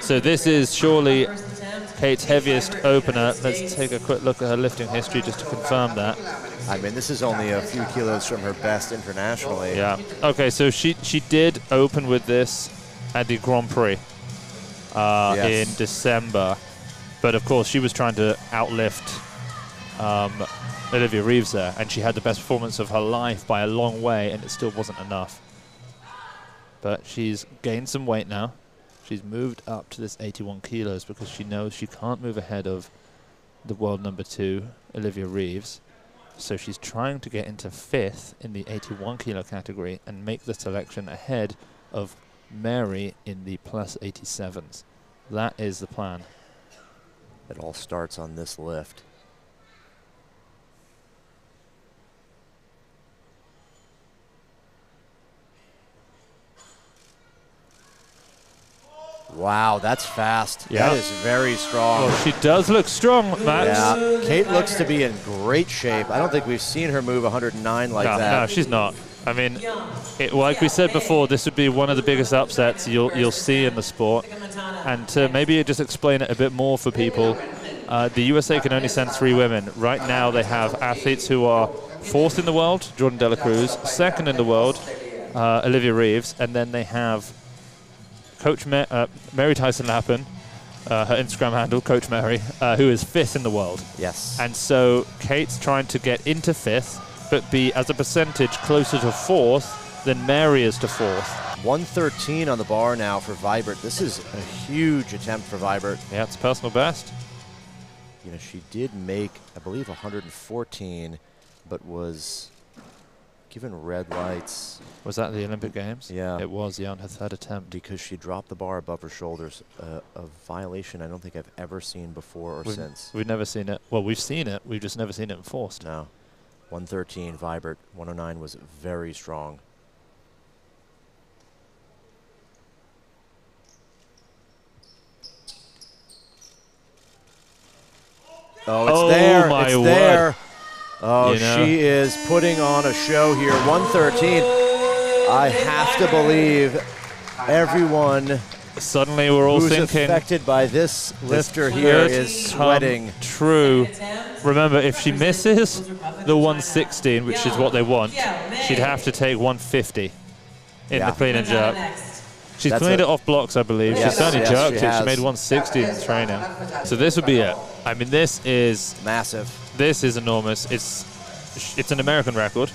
So this is surely Kate's heaviest opener. Let's take a quick look at her lifting history just to confirm that. I mean, this is only a few kilos from her best internationally. Yeah. Okay, so she she did open with this at the Grand Prix uh, Yes. in December, but of course she was trying to outlift um, Olivia Reeves there, and she had the best performance of her life by a long way, and it still wasn't enough. But she's gained some weight now. She's moved up to this 81 kilos because she knows she can't move ahead of the world number two, Olivia Reeves. So she's trying to get into fifth in the 81 kilo category and make the selection ahead of Mary in the plus 87s. That is the plan. It all starts on this lift. Wow, that's fast. Yeah. That is very strong. Well, she does look strong, Max. Yeah, Kate looks to be in great shape. I don't think we've seen her move 109 like no, that. no, she's not. I mean, it, like we said before, this would be one of the biggest upsets you'll you'll see in the sport. And to maybe just explain it a bit more for people, uh, the USA can only send three women. Right now, they have athletes who are fourth in the world, Jourdan Delacruz, second in the world, uh, Olivia Reeves, and then they have Coach Ma- uh, Mary Theisen-Lappen, uh, her Instagram handle, Coach Mary, uh, who is fifth in the world. Yes. And so Kate's trying to get into fifth, but be as a percentage closer to fourth than Mary is to fourth. 113 on the bar now for Vibert. This is a huge attempt for Vibert. Yeah, it's personal best. You know, she did make, I believe, 114, but was given red lights Was that the Olympic Games? Yeah. It was, yeah, on her third attempt. because she dropped the bar above her shoulders. Uh, a violation I don't think I've ever seen before or We've, since. we've never seen it. Well, we've seen it. We've just never seen it enforced. No. 113 Vibert. 109 was very strong. Oh, it's Oh, there. my it's word. there. Oh, You know. she is putting on a show here. 113. I have to believe everyone Suddenly we're all who's thinking affected by this this lifter here could is come sweating. True. Remember, if she misses the 116, which is what they want, she'd have to take 150 in Yeah. the clean and jerk. She's That's cleaned a- it off blocks, I believe. Yes, She's certainly yes, jerked she it. She made 160 in training. So this would be it. I mean, this is Massive. This is enormous. It's it's an American record.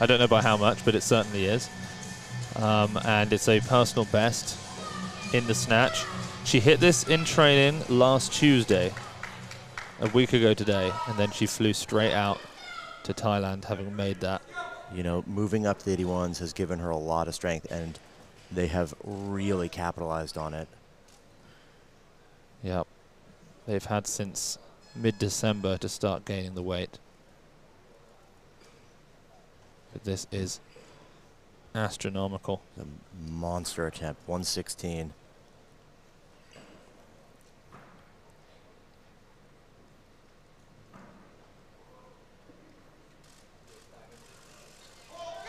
I don't know by how much, but it certainly is. Um, and it's a personal best in the snatch. She hit this in training last Tuesday, a week ago today, and then she flew straight out to Thailand, having made that. you know, moving up to the 81s has given her a lot of strength, and they have really capitalized on it. Yep. They've had since mid-December to start gaining the weight. But this is astronomical. A monster attempt, 116.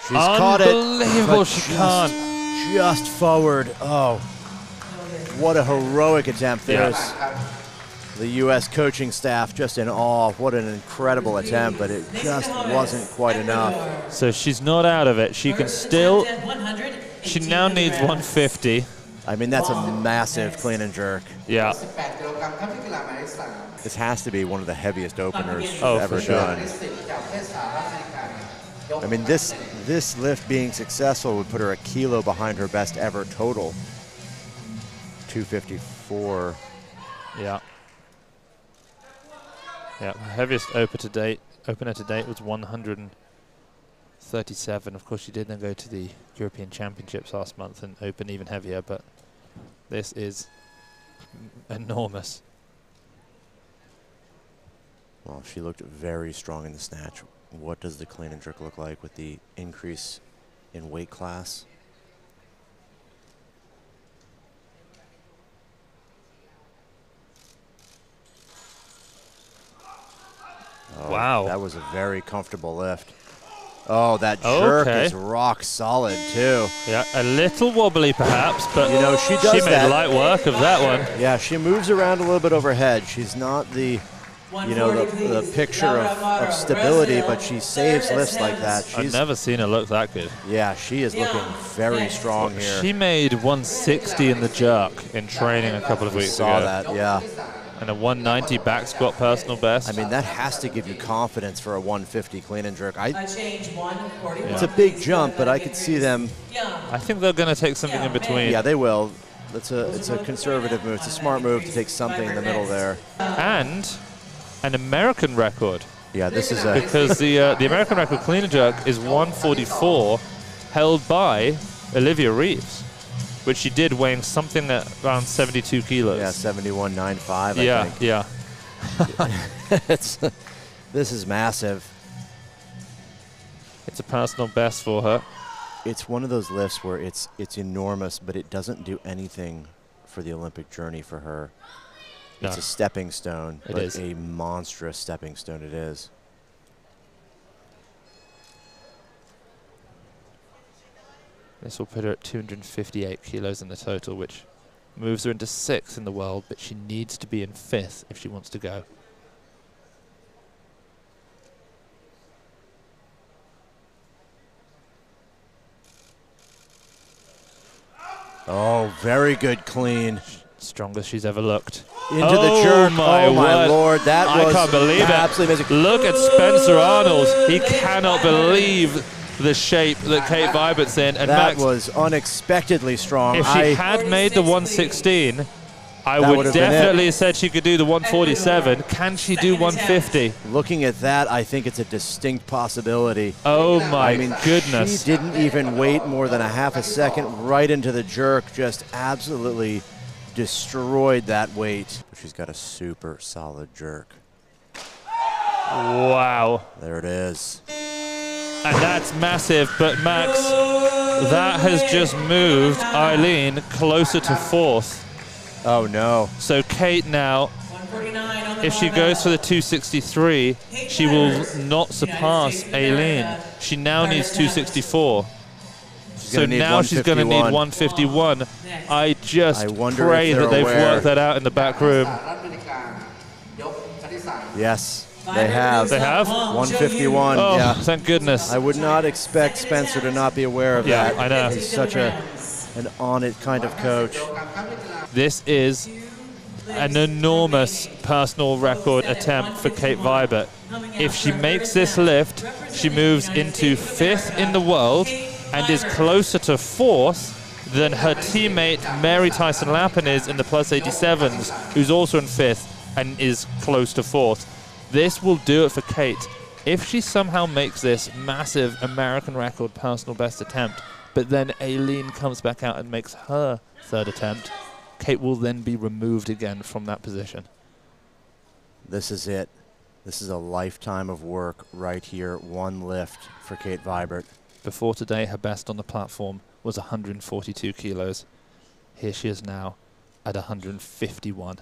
She's caught it. Unbelievable, but she just- can't. Just forward. Oh, what a heroic attempt. Yeah the U.S. coaching staff just in awe. What an incredible attempt, but it just wasn't quite enough. So she's not out of it. She can still. She now needs 150. I mean, that's a massive clean and jerk. Yeah. This has to be one of the heaviest openers oh, ever sure. done. I mean, this this lift being successful would put her a kilo behind her best ever total. 254. Yeah. Yeah. Heaviest opener to date. Opener to date was 137. Of course, she did then go to the European Championships last month and open even heavier. But this is enormous. Well, she looked very strong in the snatch. What does the clean and jerk look like with the increase in weight class? Wow. That was a very comfortable lift. Oh, that jerk Okay. is rock solid too. Yeah, a little wobbly perhaps, but You know, she does she made that. light work of that one. Yeah, she moves around a little bit overhead. She's not the, you know, the, the picture of, of stability, but she saves lifts like that. I've She's never seen her look that good. yeah, she is looking very strong here. She made 160 in the jerk in training a couple of We weeks saw ago, that, yeah. And a 190 back squat personal best. I mean, that has to give you confidence for a 150 clean and jerk. I, I change one forty-one. it's a big jump, but I could see them. Yeah. I think they're going to take something in between. Yeah, they will. It's a it's a conservative move. It's a smart move to take something in the middle there. and an American record Yeah, this is a because the uh, the American record clean and jerk is 144, held by Olivia Reeves, which she did weighing something around 72 kilos. yeah 71.95. I yeah, think. yeah. it's, this is massive. It's a personal best for her. It's one of those lifts where it's it's enormous, but it doesn't do anything for the Olympic journey for her. It's No. a stepping stone, It but is. a monstrous stepping stone it is. This will put her at 258 kilos in the total, which moves her into sixth in the world, but she needs to be in fifth if she wants to go. Oh, very good clean. Strongest she's ever looked. Into Oh the jerk. my oh my word. lord, that I was can't believe it. absolutely amazing. Look at Spencer Arnold. He cannot oh, believe the shape that Kate Vibert's in. And That Max, was unexpectedly strong. if she I, had made the 116, I That would would've definitely said she could do the 147. Can she do 150? looking at that, I think it's a distinct possibility. Oh my I mean, goodness. she didn't even wait more than a half a second right into the jerk, just absolutely destroyed that weight. She's got a super solid jerk. Wow. There it is. And that's massive, but Max, that has just moved Eileen closer to fourth. Oh no. So Kate now, if she goes for the 263, she will not surpass Eileen. She now needs 264. So now she's going to need 151. I just I pray that they've aware. worked that out in the back room. Yes. They have. They have? 151. Oh, yeah. thank goodness. I would not expect Spencer to not be aware of yeah, that. I know. He's such a an on it kind of coach. This is an enormous personal record attempt for Kate Vibert. If she makes this lift, she moves into fifth in the world and is closer to fourth than her teammate Mary Theisen-Lappen is in the plus 87s, who's also in fifth and is close to fourth. This will do it for Kate. If she somehow makes this massive American record personal best attempt, but then Aileen comes back out and makes her third attempt, Kate will then be removed again from that position. This is it. This is a lifetime of work right here. One lift for Kate Vibert. Before today, her best on the platform was 142 kilos. Here she is now at 151.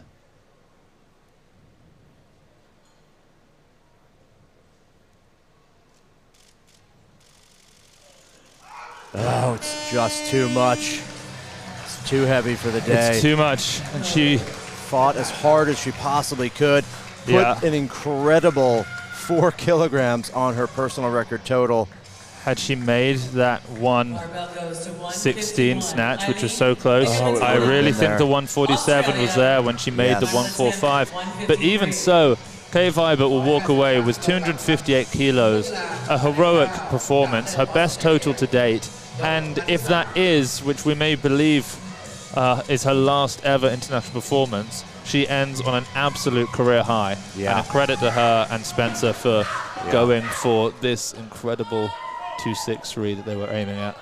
Oh, it's just too much. It's too heavy for the day. It's too much. And she, Fought as hard as she possibly could. Put Yeah. an incredible four kilograms on her personal record total. had she made that one Barbell goes to 16 snatch, which was so close. Oh, I really think there. the 147 was there when she made the 145. But even so, Kate Vibert will walk away with 258 kilos, a heroic performance, her best total to date. And if that is, which we may believe uh, is her last ever international performance, she ends on an absolute career high. Yeah. And a credit to her and Spencer for going for this incredible 263 that they were aiming at.